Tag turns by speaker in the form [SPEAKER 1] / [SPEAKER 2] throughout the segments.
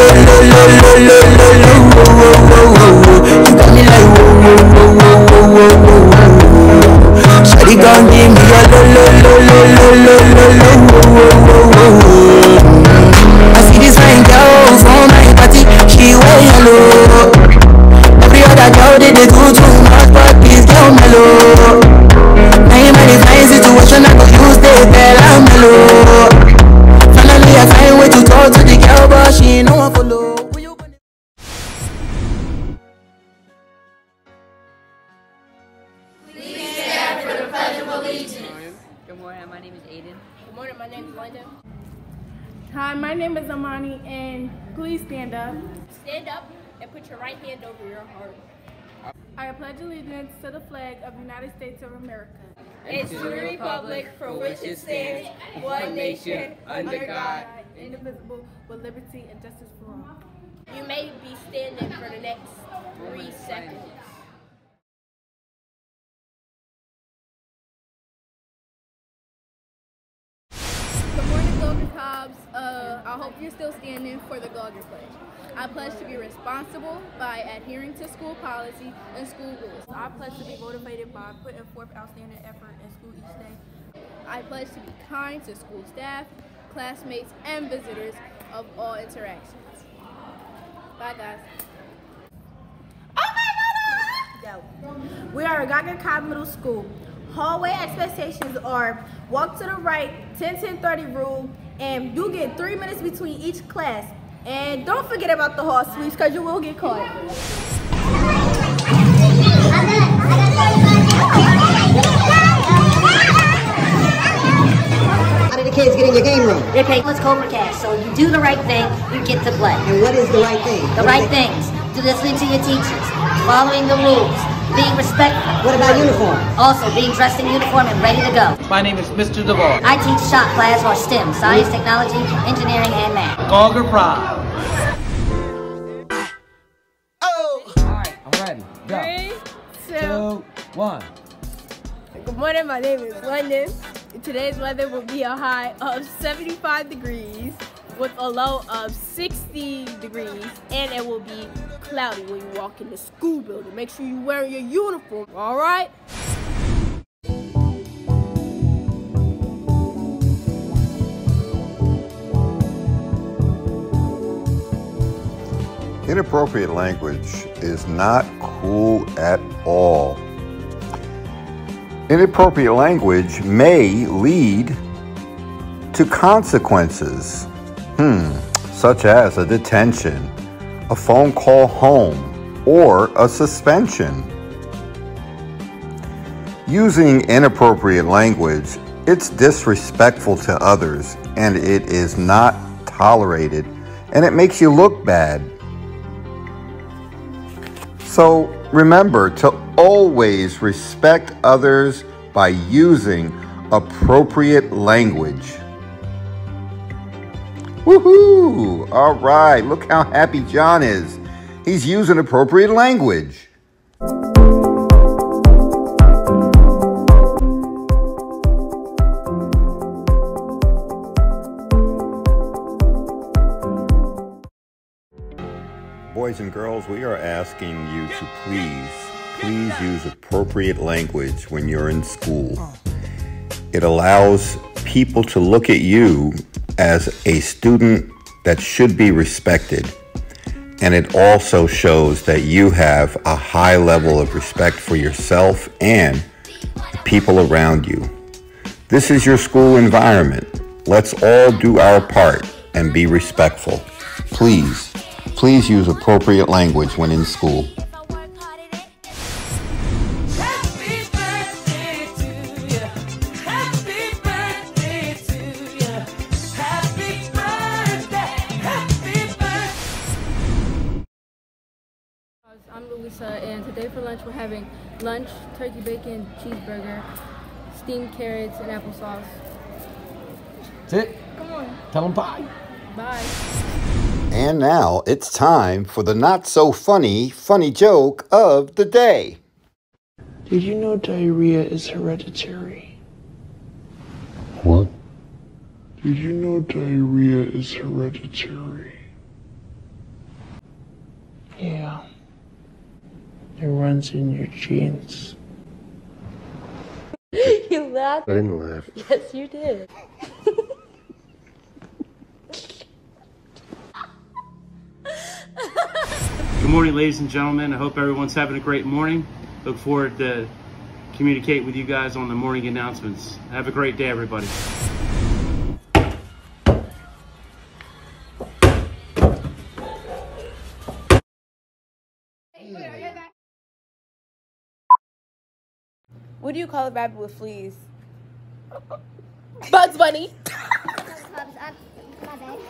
[SPEAKER 1] lo lo lo lo,
[SPEAKER 2] Hi, my name is Amani, and please stand up.
[SPEAKER 3] Stand up and put your right hand over your heart.
[SPEAKER 2] I pledge allegiance to the flag of the United States of America.
[SPEAKER 3] And to the republic for which it stands, one nation, under God.
[SPEAKER 2] indivisible, with liberty and justice for all.
[SPEAKER 3] You may be standing for the next three seconds.
[SPEAKER 4] You're still standing for the Gogger Pledge. I pledge to be responsible by adhering to school policy and school rules.
[SPEAKER 2] I pledge to be motivated by putting forth outstanding effort in school each day.
[SPEAKER 4] I pledge to be kind to school staff, classmates, and visitors of all interactions. Bye, guys. Oh my god! Oh yep.
[SPEAKER 2] We are at Geiger Cobb Middle School. Hallway expectations are walk to the right, 10 10 30 rule, and you get three minutes between each class. And don't forget about the hall sweeps because you will get caught.
[SPEAKER 5] How did the kids get in your game room?
[SPEAKER 6] Okay, let's Cobra Cash. So you do the right thing, you get to play.
[SPEAKER 5] And what is the right thing?
[SPEAKER 6] The
[SPEAKER 5] What
[SPEAKER 6] right
[SPEAKER 5] is it?
[SPEAKER 6] things. Do listening to your teachers, following the rules, being respectful.
[SPEAKER 5] What about uniform?
[SPEAKER 6] Also, being dressed in uniform and ready to go.
[SPEAKER 7] My name is Mr. DeVar.
[SPEAKER 6] I teach shop class or STEM, science, technology, engineering, and math.
[SPEAKER 7] Gogger Pride. Oh.
[SPEAKER 8] Alright, I'm ready. Go.
[SPEAKER 3] Three, two.
[SPEAKER 8] Two, one.
[SPEAKER 3] Good morning, my name is London. Today's weather will be a high of 75 degrees with a low of 60 degrees, and it will be cloudy when you walk in the school building. Make sure you're wearing your uniform, all right?
[SPEAKER 9] Inappropriate language is not cool at all. Inappropriate language may lead to consequences, hmm, such as a detention, a phone call home, or a suspension. Using inappropriate language, it's disrespectful to others and it is not tolerated and it makes you look bad. So remember to always respect others by using appropriate language. Woohoo! All right, look how happy John is. He's using appropriate language. Boys and girls, we are asking you to please, please use appropriate language when you're in school. It allows people to look at you as a student that should be respected. And it also shows that you have a high level of respect for yourself and the people around you. This is your school environment. Let's all do our part and be respectful. Please, please use appropriate language when in school.
[SPEAKER 4] I'm and today for lunch we're having lunch, turkey bacon, cheeseburger, steamed carrots, and applesauce.
[SPEAKER 8] That's it.
[SPEAKER 4] Come on.
[SPEAKER 8] Tell them bye.
[SPEAKER 3] Bye.
[SPEAKER 9] And now it's time for the not so funny, funny joke of the day.
[SPEAKER 10] Did you know diarrhea is hereditary?
[SPEAKER 9] What?
[SPEAKER 10] Did you know diarrhea is hereditary? Yeah. It runs in your genes.
[SPEAKER 11] you laughed?
[SPEAKER 12] I didn't laugh.
[SPEAKER 11] Yes, you did.
[SPEAKER 13] Good morning, ladies and gentlemen. I hope everyone's having a great morning. Look forward to communicate with you guys on the morning announcements. Have a great day, everybody.
[SPEAKER 3] What do you call a rabbit with fleas? Bugs Bunny.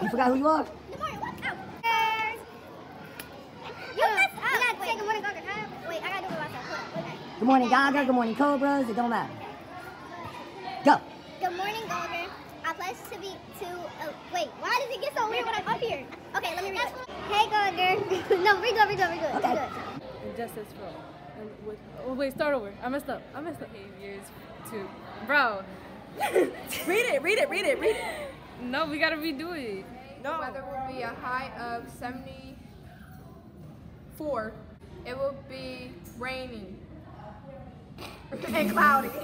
[SPEAKER 5] You forgot who you are? Good morning, Gaga. Good morning, Gonga, good morning Cobras. It don't matter. Go.
[SPEAKER 14] Good morning, Gogger. I pledge to be to. Uh, wait, why does it get so weird when I'm up here? Okay, let me read it. Hey, Gogger. no, read good, read good, read good.
[SPEAKER 5] Okay.
[SPEAKER 14] Read good.
[SPEAKER 3] Justice for all. And with- Oh, wait, start over. I messed up. I messed up. Behaviors to. Bro. read it, read it, read it, read it. No, we gotta redo it. No.
[SPEAKER 4] The weather will be a high of 74. It will be raining.
[SPEAKER 2] and cloudy.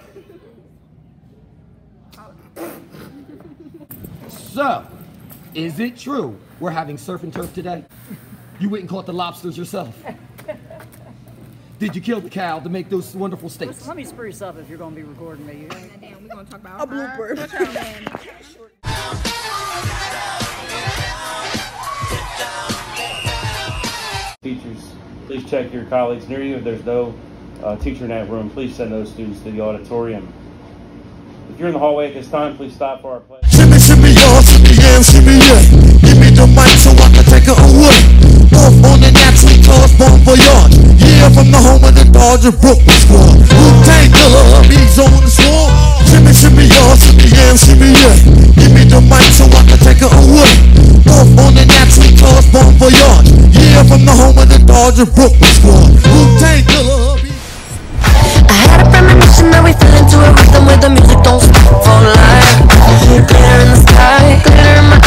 [SPEAKER 8] So, is it true we're having surf and turf today? You went and caught the lobsters yourself. Did you kill the cow to make those wonderful steaks?
[SPEAKER 15] Let me spruce up if you're going to be recording me.
[SPEAKER 4] Damn, we're going to talk about
[SPEAKER 2] A blooper.
[SPEAKER 13] Teachers, please check your colleagues near you. If there's no uh, teacher in that room, please send those students to the auditorium. If you're in the hallway at this time, please stop for our pledge.
[SPEAKER 16] Shimmy, shimmy, y'all, shimmy, yeah, shimmy, yeah. Give me the mic so I can take it away. Off on the I'm the home of the Dodger Brooklyn squad. Wu-Tang Killer, he's on the swarm. Shimmy, shimmy, y'all, shimmy, yeah, shimmy, yeah. Give me the mic so I can take it away. Off on the natural cause, for voyage. Yeah, from the home of the Dodger Brooklyn squad. Wu-Tang Killer.
[SPEAKER 17] I had a premonition that we fell into a rhythm where the music don't stop for life. Glitter in the sky, glitter in my